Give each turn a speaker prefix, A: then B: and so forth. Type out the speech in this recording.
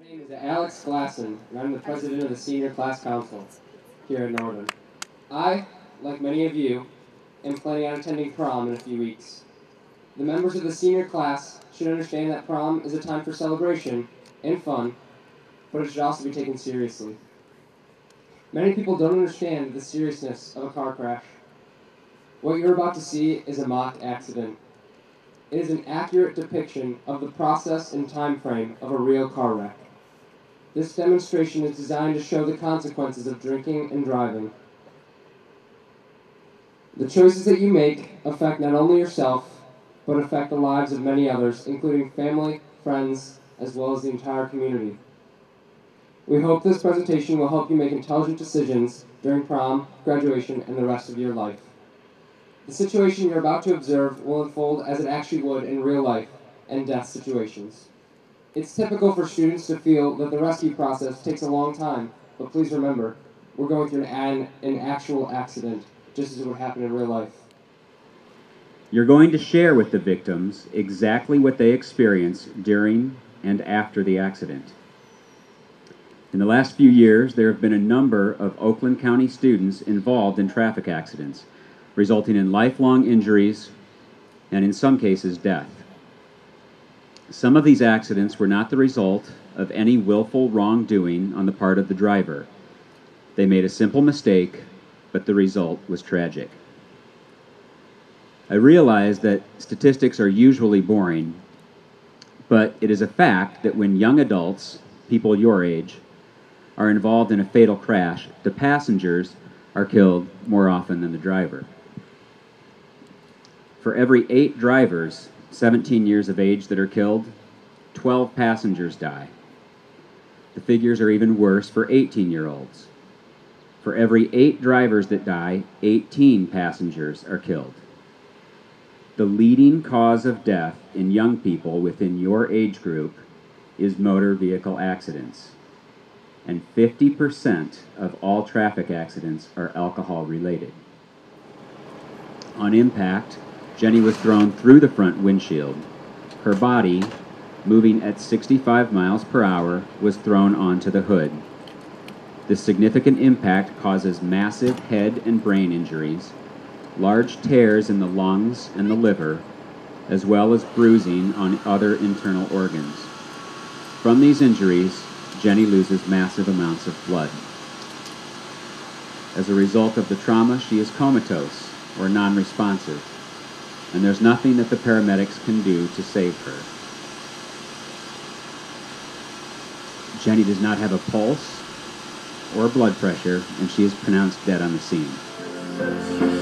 A: My name is Alex Glasson, and I'm the president of the Senior Class Council here at Northern. I, like many of you, am planning on attending prom in a few weeks. The members of the senior class should understand that prom is a time for celebration and fun, but it should also be taken seriously. Many people don't understand the seriousness of a car crash. What you're about to see is a mock accident. It is an accurate depiction of the process and time frame of a real car wreck. This demonstration is designed to show the consequences of drinking and driving. The choices that you make affect not only yourself, but affect the lives of many others, including family, friends, as well as the entire community. We hope this presentation will help you make intelligent decisions during prom, graduation, and the rest of your life. The situation you're about to observe will unfold as it actually would in real life and death situations. It's typical for students to feel that the rescue process takes a long time, but please remember, we're going through an, an actual accident, just as it would happen in real life.
B: You're going to share with the victims exactly what they experienced during and after the accident. In the last few years, there have been a number of Oakland County students involved in traffic accidents, resulting in lifelong injuries and, in some cases, death. Some of these accidents were not the result of any willful wrongdoing on the part of the driver. They made a simple mistake, but the result was tragic. I realize that statistics are usually boring, but it is a fact that when young adults, people your age, are involved in a fatal crash, the passengers are killed more often than the driver. For every eight drivers 17 years of age that are killed, 12 passengers die. The figures are even worse for 18 year olds. For every eight drivers that die, 18 passengers are killed. The leading cause of death in young people within your age group is motor vehicle accidents and 50% of all traffic accidents are alcohol related. On impact, Jenny was thrown through the front windshield. Her body, moving at 65 miles per hour, was thrown onto the hood. The significant impact causes massive head and brain injuries, large tears in the lungs and the liver, as well as bruising on other internal organs. From these injuries, Jenny loses massive amounts of blood. As a result of the trauma, she is comatose or non responsive, and there's nothing that the paramedics can do to save her. Jenny does not have a pulse or blood pressure, and she is pronounced dead on the scene.